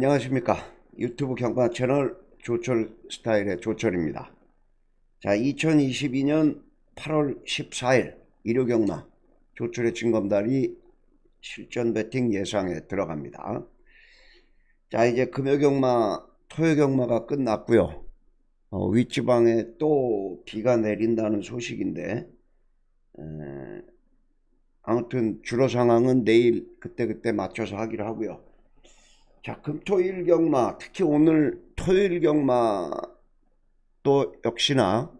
안녕하십니까. 유튜브 경마 채널 조철 스타일의 조철입니다. 자 2022년 8월 14일 일요 경마 조철의 진검다리 실전 배팅 예상에 들어갑니다. 자 이제 금요 경마 토요 경마가 끝났고요. 어, 윗지방에 또 비가 내린다는 소식인데 에, 아무튼 주로 상황은 내일 그때그때 맞춰서 하기로 하고요 자, 금 토 일 경마, 특히 오늘 토요일 경마 또 역시나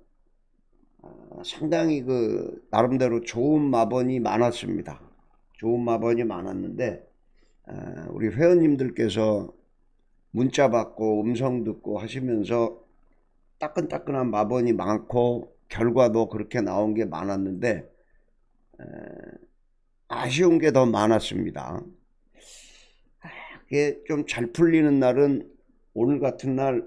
어, 상당히 그 나름대로 좋은 마번이 많았습니다. 좋은 마번이 많았는데 어, 우리 회원님들께서 문자 받고 음성 듣고 하시면서 따끈따끈한 마번이 많고 결과도 그렇게 나온 게 많았는데 어, 아쉬운 게 더 많았습니다. 이게 좀 잘 풀리는 날은 오늘 같은 날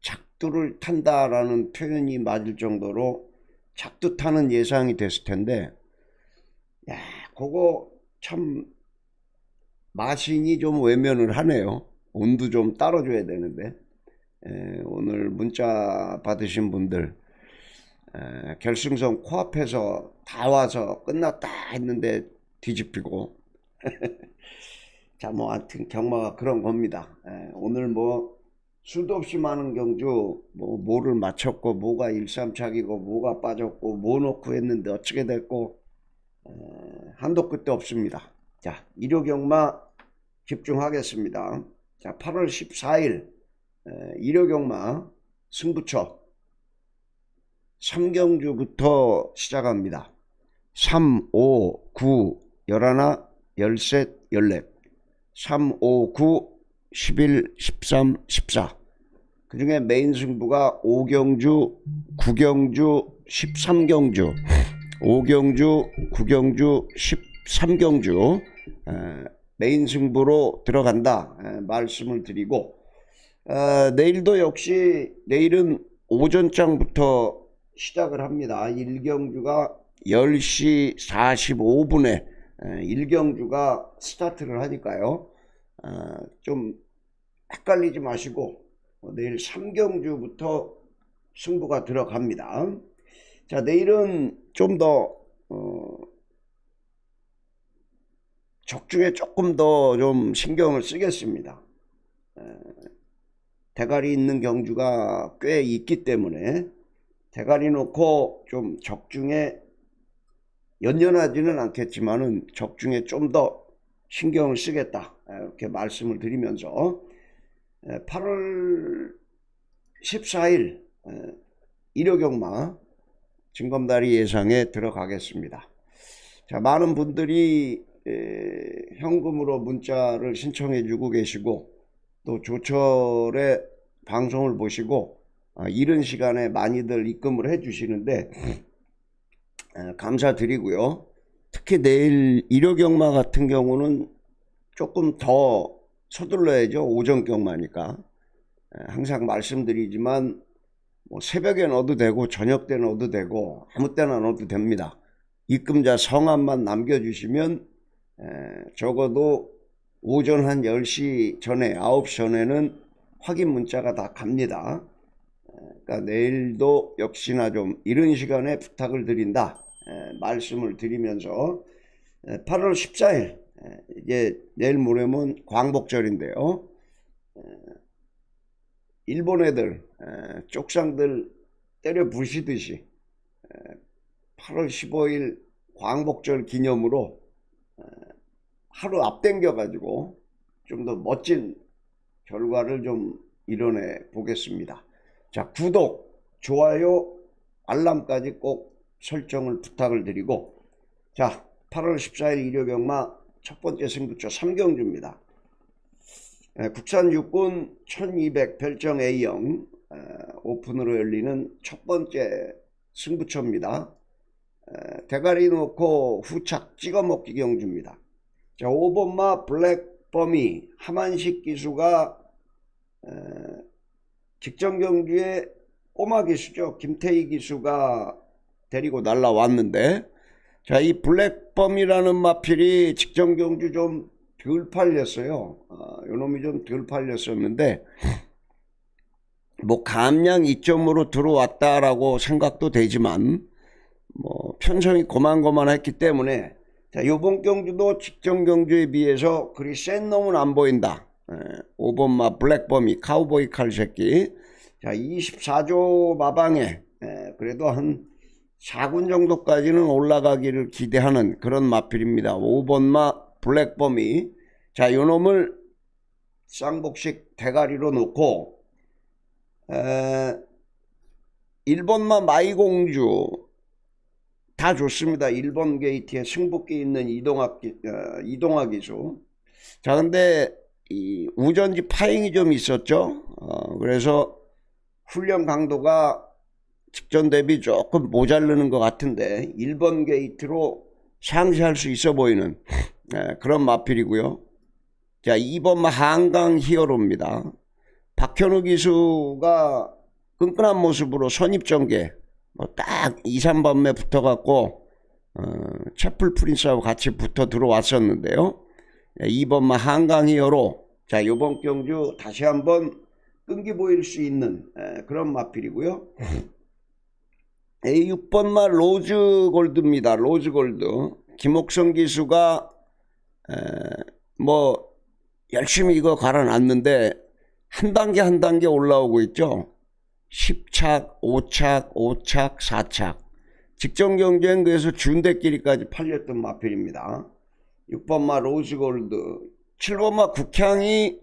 작두를 탄다라는 표현이 맞을 정도로 작두 타는 예상이 됐을 텐데 야 그거 참 마신이 좀 외면을 하네요. 온도 좀 따라줘야 되는데. 에, 오늘 문자 받으신 분들 에, 결승선 코앞에서 다 와서 끝났다 했는데 뒤집히고 자, 뭐, 하여튼 경마가 그런 겁니다. 예, 오늘 뭐, 수도 없이 많은 경주, 뭐, 뭐를 맞췄고, 뭐가 일삼착이고, 뭐가 빠졌고, 뭐 놓고 했는데 어떻게 됐고, 에, 한도 끝도 없습니다. 자, 일요 경마 집중하겠습니다. 자, 8월 14일, 에, 일요 경마 승부처 3경주부터 시작합니다. 3, 5, 9, 11, 13, 14. 3, 5, 9, 11, 13, 14. 그 중에 메인 승부가 5경주, 9경주, 13경주, 5경주, 9경주, 13경주 에, 메인 승부로 들어간다 에, 말씀을 드리고 에, 내일도 역시 내일은 오전장부터 시작을 합니다. 1경주가 10시 45분에 1경주가 스타트를 하니까요. 어, 좀 헷갈리지 마시고 어, 내일 3경주부터 승부가 들어갑니다. 자 내일은 좀더 어, 적중에 조금 더 좀 신경을 쓰겠습니다. 대가리 있는 경주가 꽤 있기 때문에 대가리 놓고 좀 적중에 연연하지는 않겠지만은 적중에 좀 더 신경을 쓰겠다 이렇게 말씀을 드리면서 8월 14일 일요경마 진검다리 예상에 들어가겠습니다. 자 많은 분들이 현금으로 문자를 신청해 주고 계시고 또 조철의 방송을 보시고 아, 이른 시간에 많이들 입금을 해 주시는데 감사드리고요. 특히 내일 일요경마 같은 경우는 조금 더 서둘러야죠. 오전경마니까. 항상 말씀드리지만 뭐 새벽에 넣어도 되고 저녁 때 넣어도 되고 아무 때나 넣어도 됩니다. 입금자 성함만 남겨주시면 적어도 오전 한 10시 전에 9시 전에는 확인 문자가 다 갑니다. 그러니까 내일도 역시나 좀 이른 시간에 부탁을 드린다 말씀을 드리면서 8월 14일 이제 내일 모레면 광복절인데요. 일본 애들 쪽상들 때려 부시듯이 8월 15일 광복절 기념으로 하루 앞당겨 가지고 좀 더 멋진 결과를 좀 이뤄내 보겠습니다. 자 구독, 좋아요, 알람까지 꼭 설정을 부탁을 드리고 자 8월 14일 일요경마 첫 번째 승부처 3경주입니다. 에, 국산 육군 1200 별정 A형 에, 오픈으로 열리는 첫 번째 승부처입니다. 에, 대가리 놓고 후착 찍어 먹기 경주입니다. 자 5번마 블랙범이 하만식 기수가 직전 경주에 꼬마 기수죠. 김태희 기수가 데리고 날라왔는데 자 이 블랙범이라는 마필이 직전 경주 좀 덜 팔렸어요. 아, 요놈이 좀 덜 팔렸었는데 뭐 감량 이점으로 들어왔다라고 생각도 되지만 뭐 편성이 고만고만했기 때문에 자 요번 경주도 직전 경주에 비해서 그리 센 놈은 안 보인다. 에, 5번마 블랙범이 카우보이 칼 새끼 자 24조 마방에 에, 그래도 한 4군 정도까지는 올라가기를 기대하는 그런 마필입니다. 5번마 블랙범이 자 요놈을 쌍복식 대가리로 놓고 에, 1번마 마이공주 다 좋습니다. 1번 게이트에 승복기 있는 이동학, 어, 이동학 기수. 자, 근데 이 우전지 파행이 좀 있었죠. 어, 그래서 훈련 강도가 직전 대비 조금 모자르는 것 같은데 1번 게이트로 상시할 수 있어 보이는 에, 그런 마필이고요. 자, 2번 한강 히어로입니다. 박현우 기수가 끈끈한 모습으로 선입전개 뭐딱 2, 3번에 붙어갖고 어, 채플 프린스하고 같이 붙어 들어왔었는데요. 2번마 한강 히어로 자 요번 경주 다시 한번 끈기 보일 수 있는 에, 그런 마필이고요. 6번마 로즈 골드입니다. 로즈 골드 김옥성 기수가 에, 뭐 열심히 이거 갈아놨는데 한 단계 한 단계 올라오고 있죠. 10착, 5착, 5착, 4착. 직전 경주에서 준대끼리까지 팔렸던 마필입니다. 6번마 로즈골드, 7번마 국향이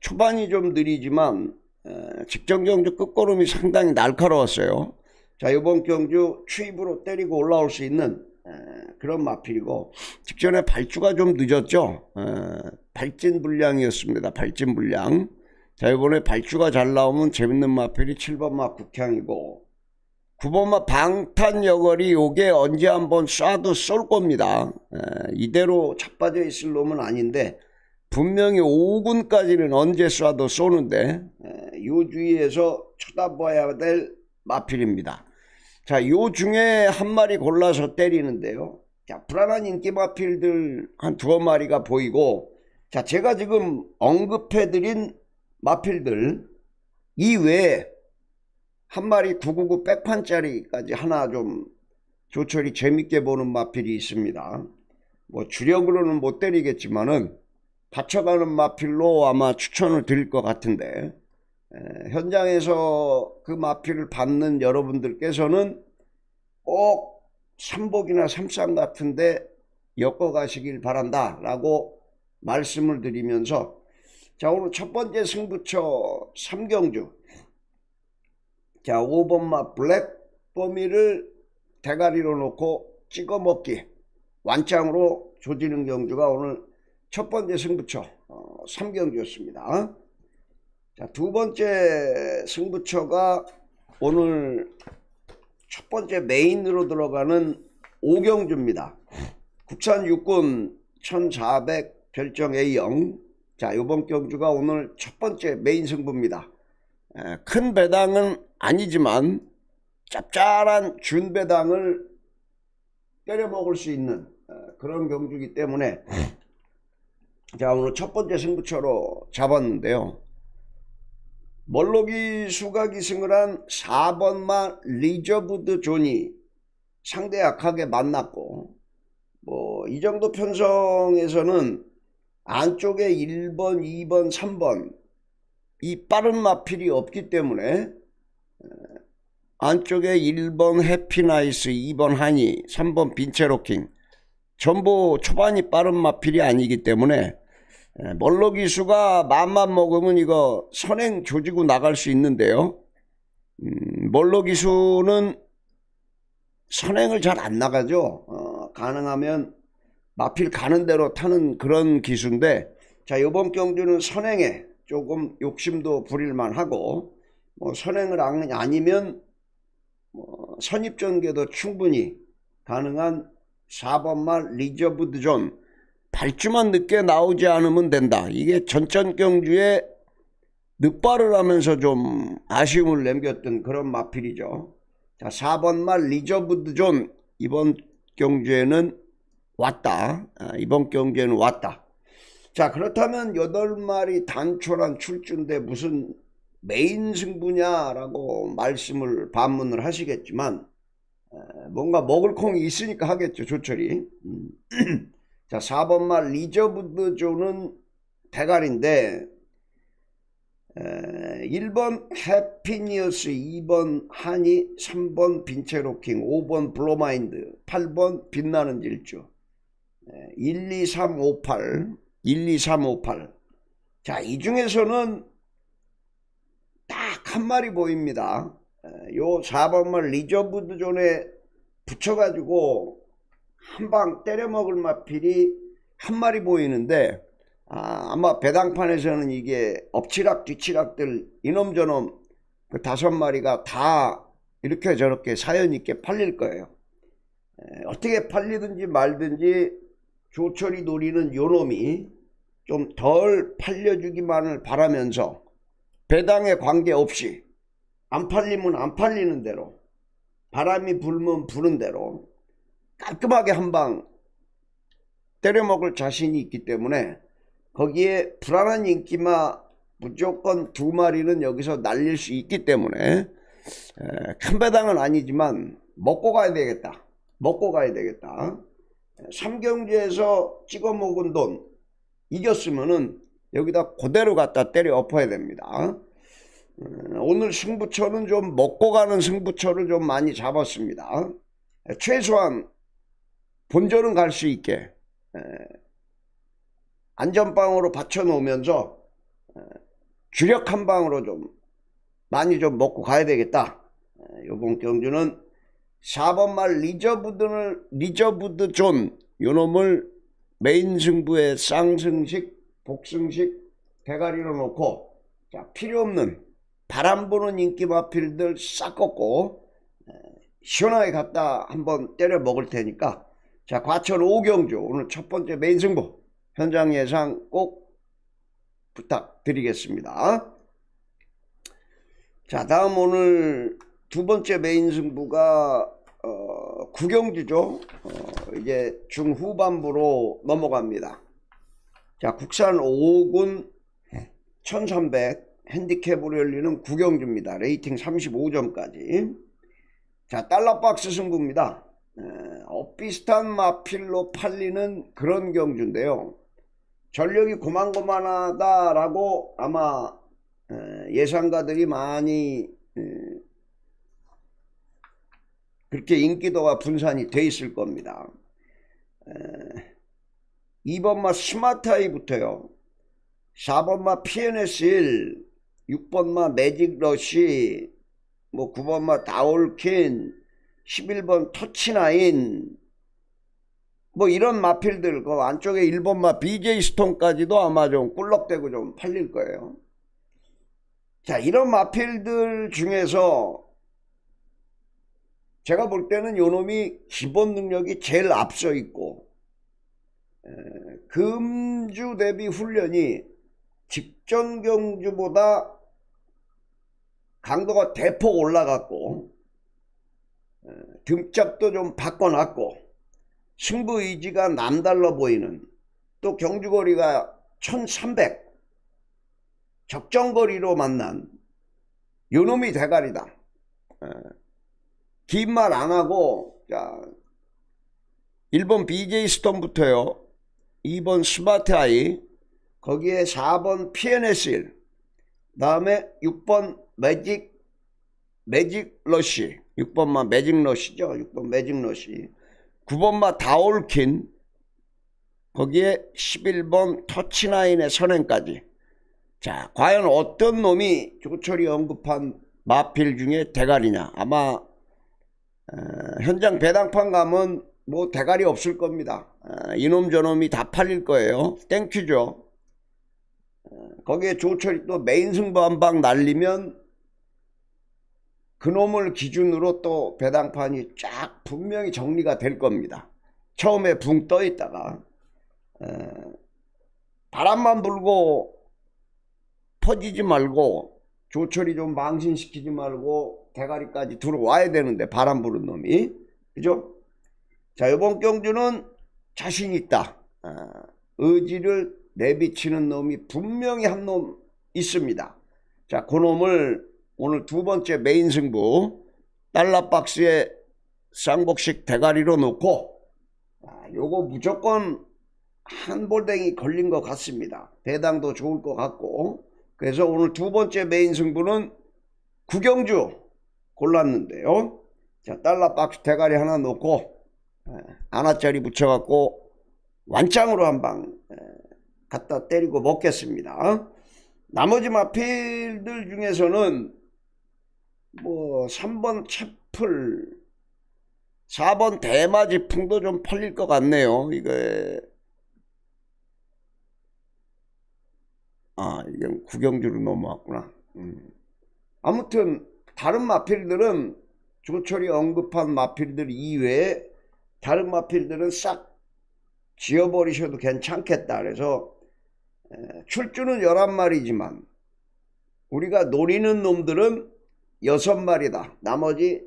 초반이 좀 느리지만 에, 직전 경주 끝걸음이 상당히 날카로웠어요. 자 이번 경주 추입으로 때리고 올라올 수 있는 에, 그런 마필이고 직전에 발주가 좀 늦었죠. 에, 발진 불량이었습니다. 발진 불량. 자 이번에 발주가 잘 나오면 재밌는 마필이 7번마 국향이고 9번마 방탄여걸이 요게 언제 한번 쏴도 쏠 겁니다. 에, 이대로 자빠져 있을 놈은 아닌데 분명히 5군까지는 언제 쏴도 쏘는데 에, 요 주위에서 쳐다봐야 될 마필입니다. 자, 요 중에 한 마리 골라서 때리는데요. 자, 불안한 인기 마필들 한 두어 마리가 보이고 자, 제가 지금 언급해드린 마필들 이외에 한 마리 999 백판짜리까지 하나 좀 조철이 재밌게 보는 마필이 있습니다. 뭐 주력으로는 못 때리겠지만은 받쳐가는 마필로 아마 추천을 드릴 것 같은데 에, 현장에서 그 마필을 받는 여러분들께서는 꼭 삼복이나 삼삼 같은데 엮어 가시길 바란다 라고 말씀을 드리면서 자 오늘 첫 번째 승부처 삼경주 자 5번마 블랙 범위를 대가리로 놓고 찍어 먹기 완짱으로 조지는 경주가 오늘 첫 번째 승부처 어, 3경주였습니다. 자, 두 번째 승부처가 오늘 첫 번째 메인으로 들어가는 5경주입니다. 국산 육군 1400 별정 A형 자 요번 경주가 오늘 첫 번째 메인 승부입니다. 에, 큰 배당은 아니지만 짭짤한 준배당을 때려 먹을 수 있는 에, 그런 경주이기 때문에 자 오늘 첫 번째 승부처로 잡았는데요. 멀로 기수가 기승을 한 4번마 리저브드 존이 상대 약하게 만났고 뭐 이 정도 편성에서는 안쪽에 1번, 2번, 3번 이 빠른 마필이 없기 때문에 안쪽에 1번 해피나이스, 2번 하니, 3번 빈체로킹 전부 초반이 빠른 마필이 아니기 때문에 멀로 기수가 맘만 먹으면 이거 선행 조지고 나갈 수 있는데요. 음, 멀로 기수는 선행을 잘 안 나가죠. 어, 가능하면 마필 가는 대로 타는 그런 기수인데 자 이번 경주는 선행에 조금 욕심도 부릴만 하고 뭐 선행을 아니면 뭐 선입전개도 충분히 가능한 4번마 리저브드 존 발주만 늦게 나오지 않으면 된다. 이게 전전 경주에 늦발을 하면서 좀 아쉬움을 남겼던 그런 마필이죠. 자 4번 마 리저브드 존 이번 경주에는 왔다. 아, 이번 경주에는 왔다. 자 그렇다면 8마리 단촐한 출주인데 무슨 메인 승부냐라고 말씀을 반문을 하시겠지만 뭔가 먹을 콩이 있으니까 하겠죠 조철이 음. 자 4번 마 리저브드 존은 대가리인데 1번 해피니어스 2번 하니 3번 빈체로킹 5번 블로마인드 8번 빛나는 질주. 1, 2, 3, 5, 8 1, 2, 3, 5, 8자 이 중에서는 딱 한 마리 보입니다. 요 4번마 리저브드 존에 붙여가지고 한 방 때려 먹을 마필이 한 마리 보이는데 아, 마 배당판에서는 이게 엎치락 뒤치락들 이놈 저놈 그 다섯 마리가 다 이렇게 저렇게 사연 있게 팔릴 거예요. 에, 어떻게 팔리든지 말든지 조철이 노리는 요놈이 좀 덜 팔려주기만을 바라면서 배당에 관계없이 안 팔리면 안 팔리는 대로 바람이 불면 부는 대로 깔끔하게 한 방 때려먹을 자신이 있기 때문에 거기에 불안한 인기만 무조건 두 마리는 여기서 날릴 수 있기 때문에 큰 배당은 아니지만 먹고 가야 되겠다. 먹고 가야 되겠다. 삼경주에서 찍어 먹은 돈 이겼으면은 여기다 그대로 갖다 때려 엎어야 됩니다. 오늘 승부처는 좀 먹고 가는 승부처를 좀 많이 잡았습니다. 최소한 본전은 갈 수 있게 안전방으로 받쳐놓으면서 주력 한 방으로 좀 많이 좀 먹고 가야 되겠다. 요번 경주는 4번 마 리저브드를 리저브드 존 요놈을 메인 승부에 쌍승식 복승식 대가리로 놓고 자 필요 없는 바람 부는 인기 마필들 싹 꺾고 시원하게 갖다 한번 때려 먹을 테니까 자 과천 오경주 오늘 첫 번째 메인 승부 현장 예상 꼭 부탁드리겠습니다. 자 다음 오늘 두 번째 메인 승부가 어, 구경주죠. 어, 이제 중후반부로 넘어갑니다. 자 국산 5군 1300 핸디캡으로 열리는 구경주입니다. 레이팅 35점까지. 자 달러박스 승부입니다. 어, 비슷한 마필로 팔리는 그런 경주인데요. 전력이 고만고만하다라고 아마 예상가들이 많이 그렇게 인기도가 분산이 돼 있을 겁니다. 2번마 스마트아이부터요. 4번마 PNS1, 6번마 매직러시, 뭐 9번마 다올킨, 11번 터치나인, 뭐 이런 마필들 그 안쪽에 1번마 BJ 스톤까지도 아마 좀 꿀럭대고 좀 팔릴 거예요. 자 이런 마필들 중에서 제가 볼 때는 요놈이 기본 능력이 제일 앞서 있고 에, 금주 대비 훈련이 직전 경주보다 강도가 대폭 올라갔고 에, 등짝도 좀 바꿔놨고 승부 의지가 남달라 보이는 또 경주거리가 1300 적정거리로 만난 요놈이 대가리다. 긴 말 안하고 자 1번 BJ 스톤부터요. 2번 스마트 아이 거기에 4번 PNS1 다음에 6번 매직 매직 러쉬 6번마 매직 러쉬죠. 6번 매직 러쉬 9번마 다올킨. 거기에 11번 터치나인의 선행까지. 자 과연 어떤 놈이 조철이 언급한 마필 중에 대가리냐? 아마 어, 현장 배당판 가면 뭐 대가리 없을 겁니다. 어, 이놈 저놈이 다 팔릴 거예요. thank you죠. 어, 거기에 조철이 또 메인 승부 한 방 날리면 그놈을 기준으로 또 배당판이 쫙 분명히 정리가 될 겁니다. 처음에 붕 떠 있다가 에, 바람만 불고 퍼지지 말고 조철이 좀 망신시키지 말고 대가리까지 들어와야 되는데 바람 부는 놈이 그죠? 자 이번 경주는 자신 있다. 아, 의지를 내비치는 놈이 분명히 한 놈 있습니다. 자, 그 놈을 오늘 두 번째 메인 승부 달러 박스에 쌍복식 대가리로 놓고 아, 요거 무조건 한 볼댕이 걸린 것 같습니다. 배당도 좋을 것 같고 그래서 오늘 두 번째 메인 승부는 구경주 골랐는데요. 자 달러 박스 대가리 하나 놓고 하나짜리 붙여갖고 완짱으로 한 방 갖다 때리고 먹겠습니다. 나머지 마필들 중에서는 뭐 3번 채플 4번 대마지풍도 좀 팔릴 것 같네요. 이게 아 이건 구경주로 넘어왔구나. 음. 아무튼 다른 마필들은 조철이 언급한 마필들 이외에 다른 마필들은 싹 지어버리셔도 괜찮겠다. 그래서 출주는 11마리지만 우리가 노리는 놈들은 6마리다. 나머지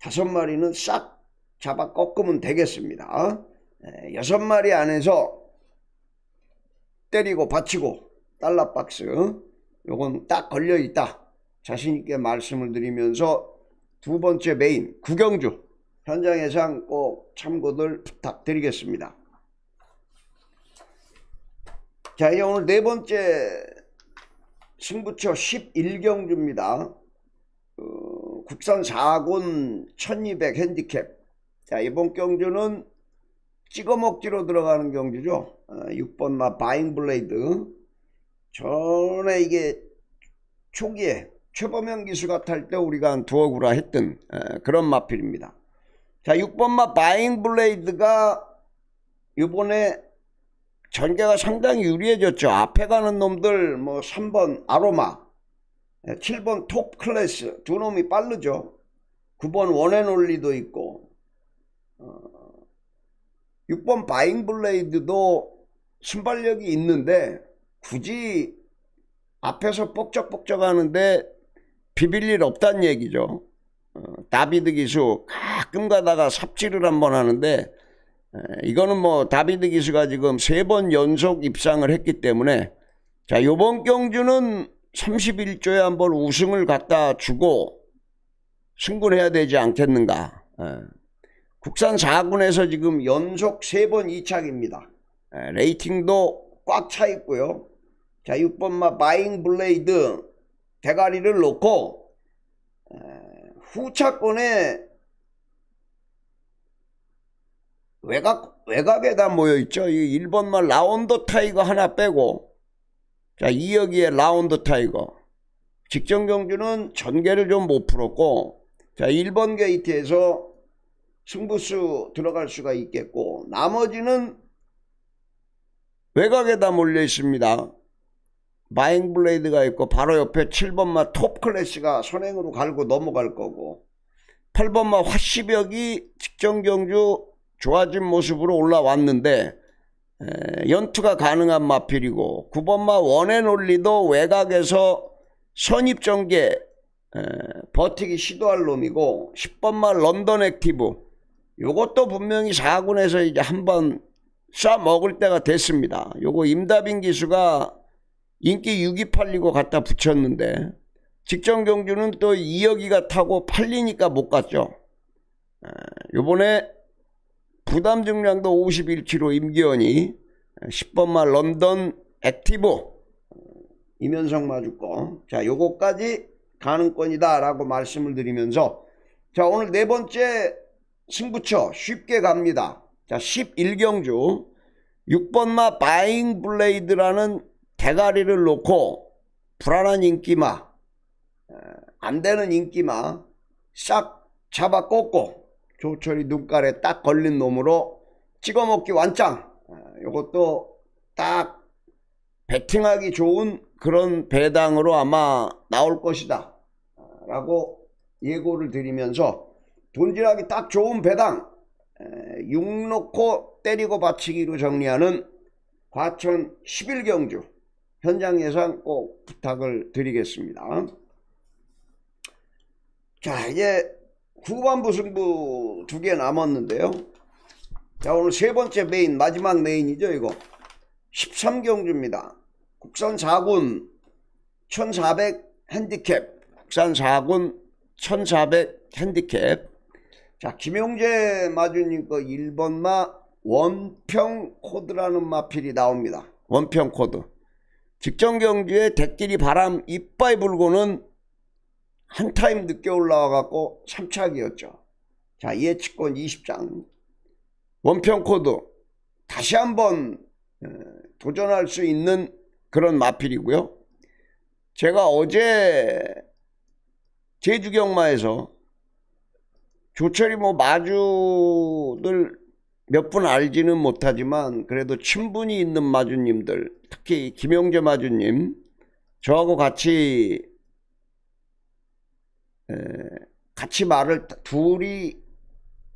5마리는 싹 잡아 꺾으면 되겠습니다. 6마리 안에서 때리고 받치고 달러 박스 요건 딱 걸려 있다. 자신 있게 말씀을 드리면서 두 번째 메인 구경주 현장 예상 꼭 참고들 부탁드리겠습니다. 자 이제 오늘 네 번째 승부처 11경주입니다. 어, 국산 4군 1200 핸디캡 자 이번 경주는 찍어먹기로 들어가는 경주죠. 어, 6번 마 바잉 블레이드 전에 이게 초기에 최범영 기수가 탈 때 우리가 한 구라 했던 에, 그런 마필입니다. 자 6번 마 바잉 블레이드가 이번에 전개가 상당히 유리해졌죠. 앞에 가는 놈들 뭐 3번 아로마 7번 톱 클래스 두 놈이 빠르죠. 9번 원앤 올리도 있고 어, 6번 바잉 블레이드도 순발력이 있는데 굳이 앞에서 뻑적뻑적 하는데 비빌 일 없다는 얘기죠. 어, 다비드 기수 가끔 가다가 삽질을 한번 하는데 에, 이거는 뭐 다비드 기수가 지금 세 번 연속 입상을 했기 때문에 자 요번 경주는 31조에 한 번 우승을 갖다 주고 승군해야 되지 않겠는가. 에, 국산 4군에서 지금 연속 세번 2착입니다. 에, rating도 꽉 차 있고요. 자 6번마 바잉 블레이드 대가리를 놓고 에, 후차권에 외곽, 외곽에다 모여있죠. 이 1번마 라운드 타이거 하나 빼고 자 이혁이의 라운드 타이거 직전 경주는 전개를 좀 못 풀었고 자 1번 게이트에서 승부수 들어갈 수가 있겠고 나머지는 외곽에다 몰려 있습니다. 바잉 블레이드가 있고 바로 옆에 7번마 톱 클래스가 선행으로 갈고 넘어갈 거고 8번마 화시벽이 직전 경주 좋아진 모습으로 올라왔는데 에, 연투가 가능한 마필이고 9번마 원앤올리도 외곽에서 선입전개 버티기 시도할 놈이고 10번마 런던 액티브 요것도 분명히 4군에서 이제 한번 쏴 먹을 때가 됐습니다. 요거 임다빈 기수가 인기 6이 팔리고 갖다 붙였는데 직전 경주는 또 이혁이가 타고 팔리니까 못 갔죠. 요번에 부담 중량도 51kg 임기원이 10번마 런던 액티브 이면성 마주거 자 요거까지 가능권이다 라고 말씀을 드리면서 자 오늘 네 번째 승부처 쉽게 갑니다. 자 11경주 6번마 바잉 블레이드라는 대가리를 놓고 불안한 인기마 안 되는 인기마 싹 잡아 꺾고 조철이 눈깔에 딱 걸린 놈으로 찍어먹기 완짱. 이것도 딱 배팅하기 좋은 그런 배당으로 아마 나올 것이다. 라고 예고를 드리면서 돈질하기 딱 좋은 배당 6 놓고 때리고 받치기로 정리하는 과천 11경주. 현장 예상 꼭 부탁을 드리겠습니다. 자 이제 후반부 승부 두 개 남았는데요. 자 오늘 세 번째 메인 마지막 메인이죠 이거 13경주입니다. 국산 4군 1400 핸디캡 국산 4군 1400 핸디캡 자 김용재 마주님 거 1번마 원평 코드라는 마필이 나옵니다. 원평 코드 직전 경주에 대끼리 바람 이빠이 불고는 한 타임 늦게 올라와 갖고 3착이었죠. 자 예측권 20장 원평 코드 다시 한번 어, 도전할 수 있는 그런 마필이고요. 제가 어제 제주 경마에서 조철이 뭐 마주들 몇 분 알지는 못하지만 그래도 친분이 있는 마주님들 특히 김영재 마주님 저하고 같이 에, 같이 말을 둘이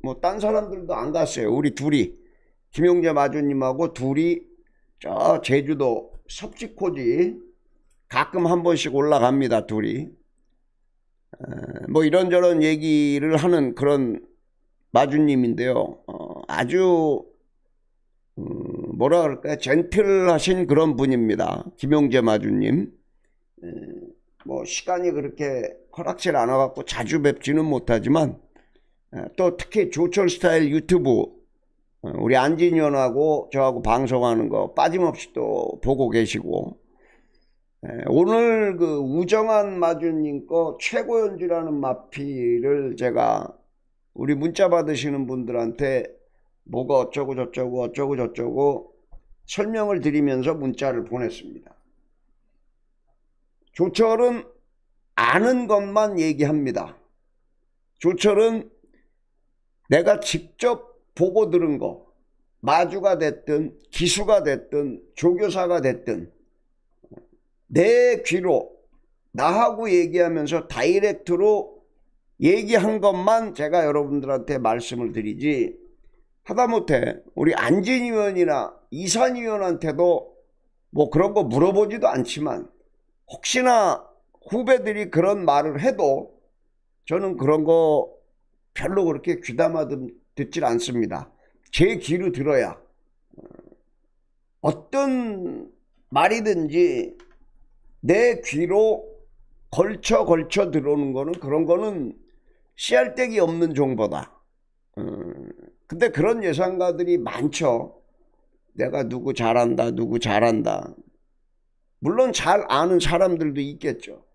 뭐 딴 사람들도 안 갔어요. 우리 둘이 김용재 마주님하고 둘이 저 제주도 섭지코지 가끔 한 번씩 올라갑니다. 둘이 뭐 이런저런 얘기를 하는 그런 마주님인데요. 어, 아주 음, 뭐라 그럴까요? 젠틀하신 그런 분입니다. 김용재 마주님. 뭐 시간이 그렇게 허락질 않아 갖고 자주 뵙지는 못하지만 또 특히 조철 스타일 유튜브 어, 우리 안진현하고 저하고 방송하는 거 빠짐없이 또 보고 계시고 오늘 그 우정한 마주님 거 최고 연주라는 마피를 제가 우리 문자 받으시는 분들한테 뭐가 어쩌고 저쩌고 어쩌고 저쩌고 설명을 드리면서 문자를 보냈습니다. 조철은 아는 것만 얘기합니다. 조철은 내가 직접 보고 들은 거 마주가 됐든 기수가 됐든 조교사가 됐든 내 귀로 나하고 얘기하면서 다이렉트로 얘기한 것만 제가 여러분들한테 말씀을 드리지 하다못해 우리 안진 의원이나 이산 의원한테도 뭐 그런 거 물어보지도 않지만 혹시나 후배들이 그런 말을 해도 저는 그런 거 별로 그렇게 귀담아 듣질 않습니다. 제 귀로 들어야 어떤 말이든지 내 귀로 걸쳐 걸쳐 들어오는 거는 그런 거는 씨알데기 없는 정보다. 음, 근데 그런 예상가들이 많죠. 내가 누구 잘한다 누구 잘한다. 물론 잘 아는 사람들도 있겠죠.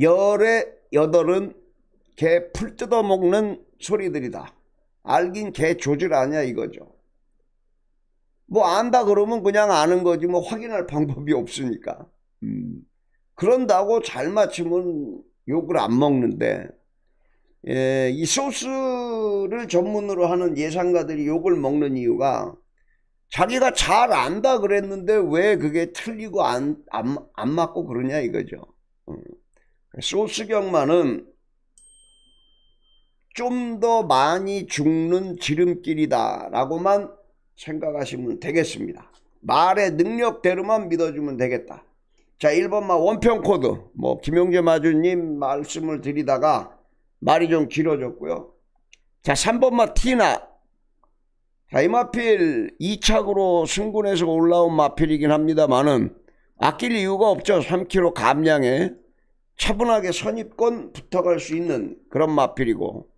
열에 여덟은 개 풀 뜯어먹는 소리들이다. 알긴 개 조질 아냐 이거죠. 뭐 안다 그러면 그냥 아는 거지 뭐 확인할 방법이 없으니까. 음, 그런다고 잘 맞추면 욕을 안 먹는데 예, 이 소스를 전문으로 하는 예상가들이 욕을 먹는 이유가 자기가 잘 안다 그랬는데 왜 그게 틀리고 안, 안, 안 맞고 그러냐 이거죠. 음. 소스 경마는 좀 더 많이 죽는 지름길이다 라고만 생각하시면 되겠습니다. 말의 능력대로만 믿어주면 되겠다. 자 1번마 원평 코드 뭐 김용재 마주님 말씀을 드리다가 말이 좀 길어졌고요. 자 3번마 티나 자, 이 마필 2착으로 승군에서 올라온 마필이긴 합니다만은 아낄 이유가 없죠. 3kg 감량에 차분하게 선입권 붙어갈 수 있는 그런 마필이고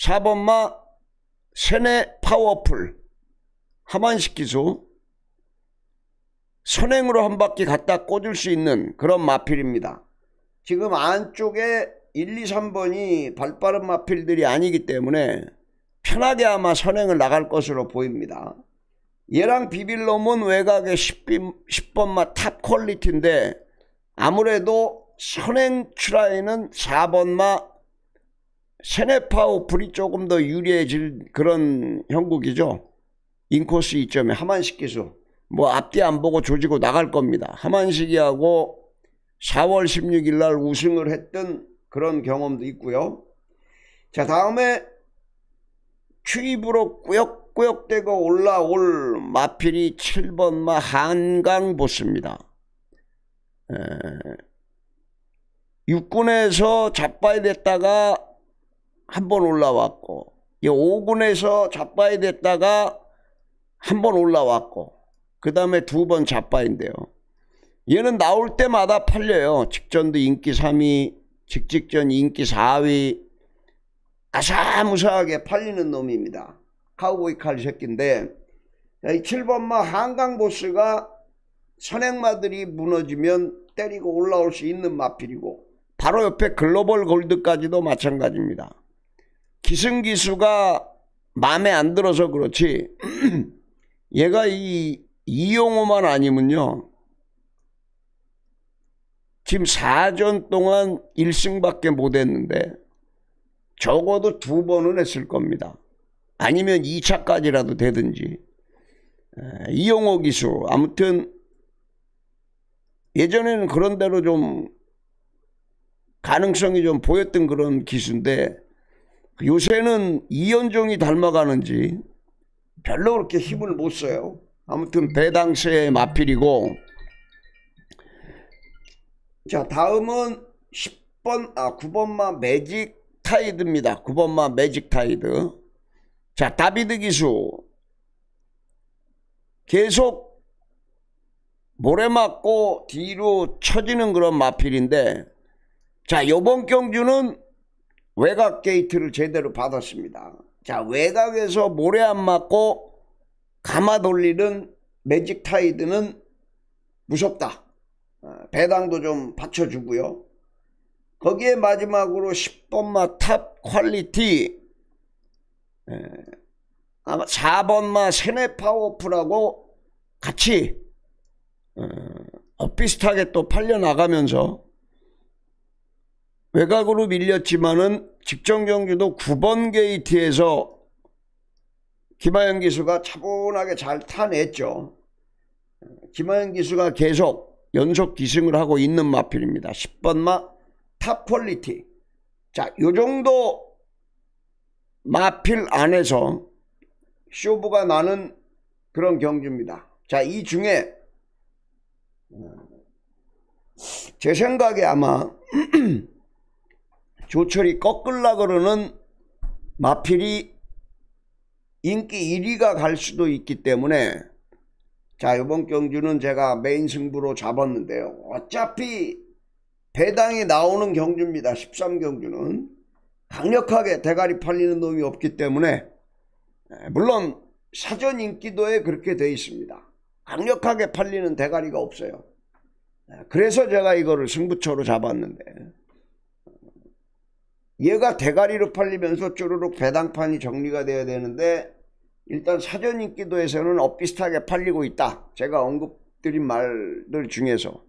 4번마 세네 파워풀 하만식 기수 선행으로 한 바퀴 갖다 꽂을 수 있는 그런 마필입니다. 지금 안쪽에 1, 2, 3번이 발빠른 마필들이 아니기 때문에 편하게 아마 선행을 나갈 것으로 보입니다. 얘랑 비빌놈은 외곽에 10, 번마 탑 퀄리티인데 아무래도 선행 try는 4번마 세네 파워풀이 조금 더 유리해질 그런 형국이죠. 인코스 이점에 하만식 기수. 뭐 앞뒤 안 보고 조지고 나갈 겁니다. 하만식이하고 4월 16일 날 우승을 했던 그런 경험도 있고요. 자 다음에 추입으로 꾸역꾸역대고 올라올 마필이 7번마 한강보스입니다. 에, 육군에서 자빠야 됐다가 한 번 올라왔고 이 5군에서 자빠이 됐다가 한 번 올라왔고 그 다음에 두 번 자빠인데요. 얘는 나올 때마다 팔려요. 직전도 인기 3위, 직직전 인기 4위 아사무사하게 팔리는 놈입니다. 카우보이 칼 새끼인데 이 7번마 한강보스가 선행마들이 무너지면 때리고 올라올 수 있는 마필이고 바로 옆에 글로벌 골드까지도 마찬가지입니다. 기승기수가 마음에 안 들어서 그렇지 얘가 이 이용호만 아니면요 지금 4전 동안 1승밖에 못 했는데 적어도 두 번은 했을 겁니다. 아니면 2차까지라도 되든지 이용호 기수 아무튼 예전에는 그런 대로 좀 가능성이 좀 보였던 그런 기수인데 요새는 이현종이 닮아가는지 별로 그렇게 힘을 못 써요. 아무튼 배당세의 마필이고 자 다음은 10번 아 9번마 매직 타이드입니다. 9번마 매직 타이드 자 다비드 기수 계속 모래 맞고 뒤로 쳐지는 그런 마필인데 자 요번 경주는 외곽 게이트를 제대로 받았습니다. 자 외곽에서 모래 안 맞고 감아 돌리는 매직 타이드는 무섭다. 어, 배당도 좀 받쳐주고요. 거기에 마지막으로 10번마 탑 퀄리티 아마 4번마 세네 파워풀하고 같이 어, 비슷하게 또 팔려나가면서 외곽으로 밀렸지만은 직전 경기도 9번 게이트에서 김하영 기수가 차분하게 잘 타냈죠. 김하영 기수가 계속 연속 기승을 하고 있는 마필입니다. 10번 마 top 퀄리티. 자, 요 정도 마필 안에서 쇼부가 나는 그런 경주입니다. 자, 이 중에 제 생각에 아마 조철이 꺾을라 그러는 마필이 인기 1위가 갈 수도 있기 때문에 자 이번 경주는 제가 메인 승부로 잡았는데요. 어차피 배당이 나오는 경주입니다. 13경주는 강력하게 대가리 팔리는 놈이 없기 때문에 물론 사전 인기도에 그렇게 돼 있습니다. 강력하게 팔리는 대가리가 없어요. 그래서 제가 이거를 승부처로 잡았는데 얘가 대가리로 팔리면서 쭈루룩 배당판이 정리가 돼야 되는데 일단 사전 인기도에서는 엇비슷하게 팔리고 있다. 제가 언급드린 말들 중에서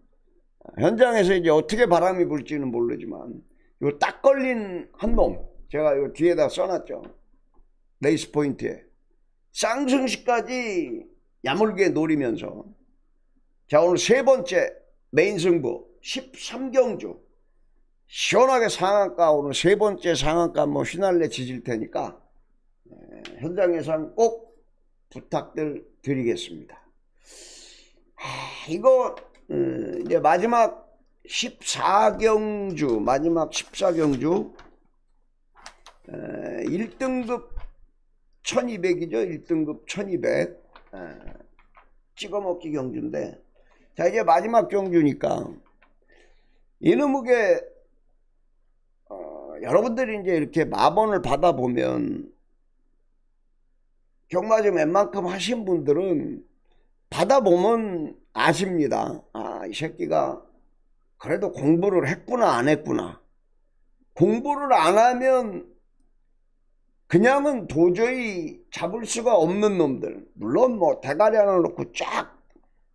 현장에서 이제 어떻게 바람이 불지는 모르지만 요 딱 걸린 한 놈 제가 요 뒤에다 써놨죠. 레이스 포인트에 쌍승시까지 야물게 노리면서 자 오늘 세 번째 메인 승부 13경주 시원하게 상한가 오늘 세 번째 상한가 뭐 피날레 지질 테니까 현장 예상 꼭 부탁들 드리겠습니다. 하, 이거 음, 이제 마지막 14경주 마지막 14경주 1등급 1200이죠? 1등급 1200 찍어먹기 경주인데. 자 이제 마지막 경주니까 이놈에게 여러분들이 이제 이렇게 마번을 받아보면 경마 좀 웬만큼 하신 분들은 받아보면 아십니다. 아, 이 새끼가 그래도 공부를 했구나, 안 했구나. 공부를 안 하면 그냥은 도저히 잡을 수가 없는 놈들. 물론 뭐 대가리 하나 놓고 쫙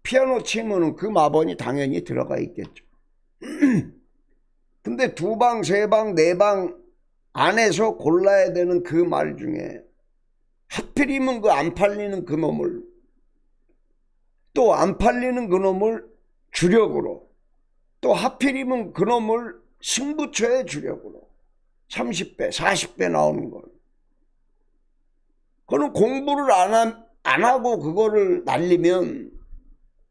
피아노 치면은 그 마번이 당연히 들어가 있겠죠. 근데 두 방, 세 방, 네 방 안에서 골라야 되는 그 말 중에 하필이면 그 안 팔리는 그 놈을 또 안 팔리는 그 놈을 주력으로 또 하필이면 그 놈을 승부처의 주력으로 30배, 40배 나오는 걸. 그는 공부를 안, 하, 안 하고 그거를 날리면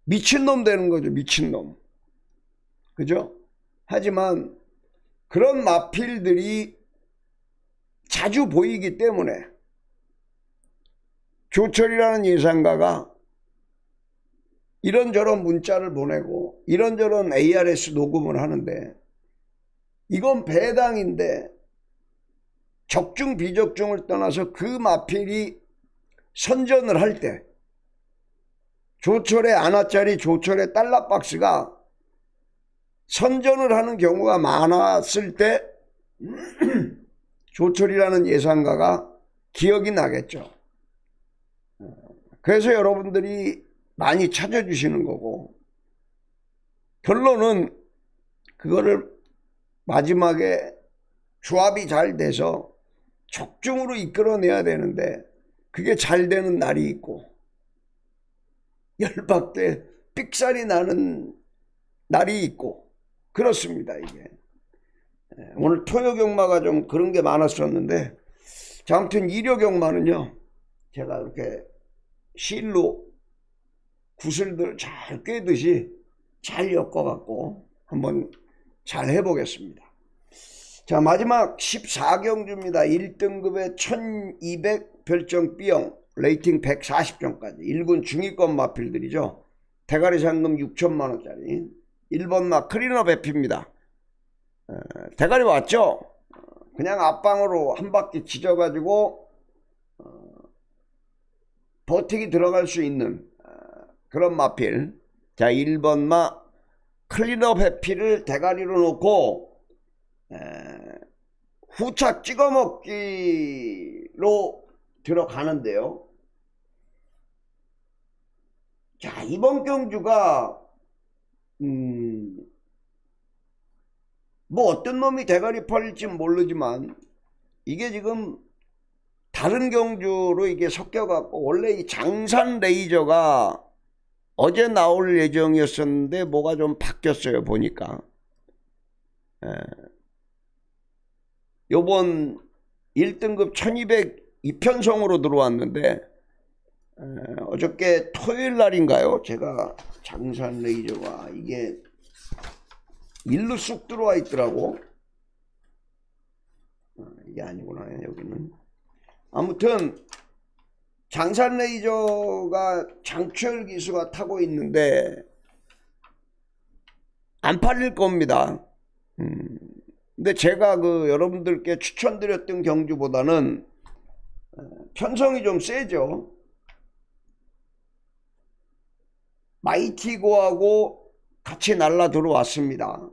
미친놈 되는 거죠. 미친놈. 그죠? 하지만 그런 마필들이 자주 보이기 때문에 조철이라는 예상가가 이런저런 문자를 보내고 이런저런 ARS 녹음을 하는데 이건 배당인데 적중 비적중을 떠나서 그 마필이 선전을 할 때 조철의 아나짜리 조철의 달러박스가 선전을 하는 경우가 많았을 때 조철이라는 예상가가 기억이 나겠죠. 그래서 여러분들이 많이 찾아주시는 거고 결론은 그거를 마지막에 조합이 잘 돼서 적중으로 이끌어내야 되는데 그게 잘 되는 날이 있고 열박돼 삑살이 나는 날이 있고 그렇습니다 이게 예, 오늘 토요경마가 좀 그런 게 많았었는데 자 아무튼 일요경마는요 제가 이렇게 실로 구슬들 잘 꿰듯이 잘 엮어갖고 한번 잘 해보겠습니다. 자 마지막 14경주입니다. 1등급에 1200 별정 B형 rating 140점까지 1군 중위권 마필들이죠. 대가리 상금 6천만원짜리 1번마 클린업 해피입니다. 대가리 왔죠? 그냥 앞방으로 한 바퀴 지져가지고 어, 버티기 들어갈 수 있는 어, 그런 마필 자 1번마 클린업 해피를 대가리로 놓고 에, 후차 찍어먹기로 들어가는데요. 자 이번 경주가 음, 뭐 어떤 놈이 대가리 팔릴지 모르지만 이게 지금 다른 경주로 이게 섞여갖고 원래 이 장산 레이저가 어제 나올 예정이었었는데 뭐가 좀 바뀌었어요 보니까. 에. 요번 1등급 1200 이편성으로 들어왔는데 에, 어저께 토요일 날인가요? 제가 장산 레이저가 이게 일로 쑥 들어와 있더라고. 아, 이게 아니구나 여기는. 아무튼 장산 레이저가 장철 기수가 타고 있는데 안 팔릴 겁니다. 음, 근데 제가 그 여러분들께 추천드렸던 경주보다는 어, 편성이 좀 세죠 마이티고하고 같이 날라 들어왔습니다.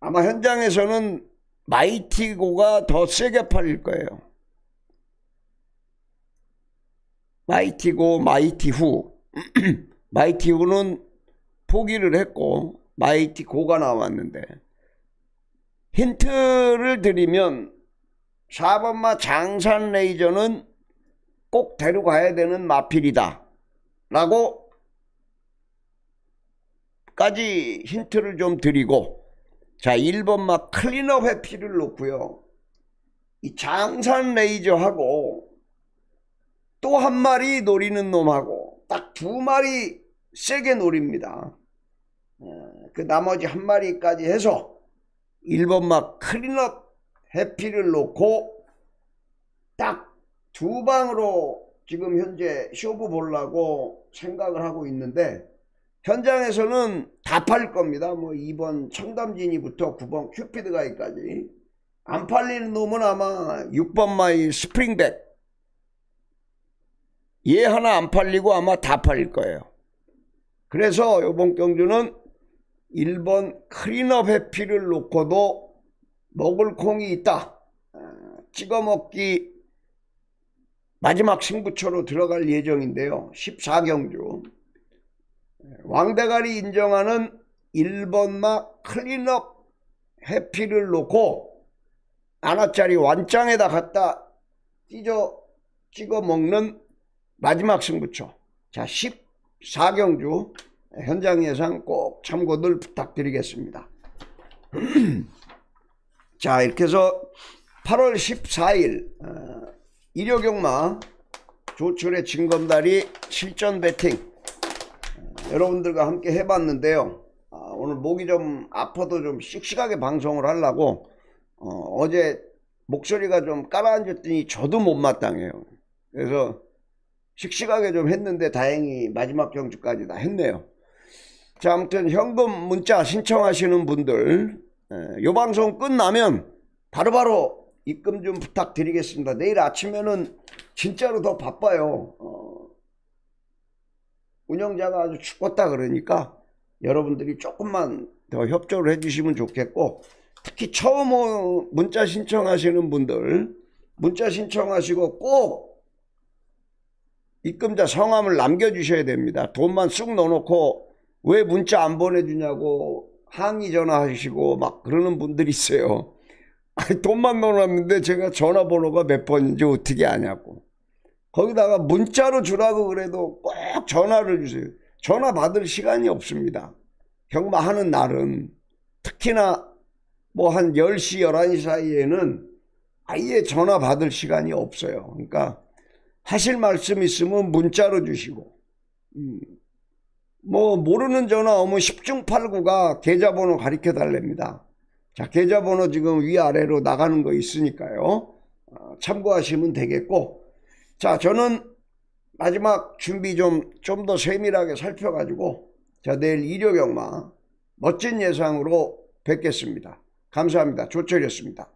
아마 현장에서는 마이티고가 더 세게 팔릴 거예요. 마이티고, 마이티후. 마이티후는 포기를 했고 마이티고가 나왔는데 힌트를 드리면 4번마 장산 레이저는 꼭 데려가야 되는 마필이다 라고 까지 힌트를 좀 드리고 자 1번마 클린업 해피를 놓고요. 이 장산 레이저하고 또 한 마리 노리는 놈하고 딱 두 마리 세게 노립니다. 어, 그 나머지 한 마리까지 해서 1번마 클린업 해피를 놓고 딱 두 방으로 지금 현재 쇼부 보려고 생각을 하고 있는데 현장에서는 다 팔릴 겁니다. 뭐 2번 청담진이부터 9번 큐피드가이까지 안 팔리는 놈은 아마 6번 마이 스프링백 얘 하나 안 팔리고 아마 다 팔릴 거예요. 그래서 이번 경주는 1번 클린업 해피를 놓고도 먹을 콩이 있다. 아, 찍어 먹기 마지막 승부처로 들어갈 예정인데요. 14경주. 왕대가리 인정하는 1번마 클린업 해피를 놓고 하나짜리 완장에다 갖다 찢어 찍어 먹는 마지막 승부처. 자 14경주 현장 예상 꼭 참고들 부탁드리겠습니다. 자 이렇게 해서 8월 14일 어, 일요경마 조철의 진검다리 실전 배팅 여러분들과 함께 해봤는데요. 아, 오늘 목이 좀 아파도 좀 씩씩하게 방송을 하려고 어, 제 목소리가 좀 깔아앉았더니 저도 못마땅해요. 그래서 씩씩하게 좀 했는데 다행히 마지막 경주까지 다 했네요. 자 아무튼 현금 문자 신청하시는 분들 이 방송 끝나면 바로바로 입금 좀 부탁드리겠습니다. 내일 아침에는 진짜로 더 바빠요. 어, 운영자가 아주 죽었다 그러니까 여러분들이 조금만 더 협조를 해주시면 좋겠고 특히 처음 어, 문자 신청하시는 분들 문자 신청하시고 꼭 입금자 성함을 남겨주셔야 됩니다. 돈만 쑥 넣어놓고 왜 문자 안 보내주냐고 항의 전화하시고 막 그러는 분들이 있어요. 돈만 넣어놨는데 제가 전화번호가 몇 번인지 어떻게 아냐고. 거기다가 문자로 주라고 그래도 꼭 전화를 주세요. 전화 받을 시간이 없습니다. 경마하는 날은 특히나 뭐 한 10시, 11시 사이에는 아예 전화 받을 시간이 없어요. 그러니까 하실 말씀 있으면 문자로 주시고 음, 뭐 모르는 전화 오면 10중 8구가 계좌번호 가르쳐 달랍니다. 자 계좌번호 지금 위아래로 나가는 거 있으니까요. 어, 참고하시면 되겠고 자 저는 마지막 준비 좀 좀 더 세밀하게 살펴가지고 자 내일 일요경마 멋진 예상으로 뵙겠습니다. 감사합니다. 조철이었습니다.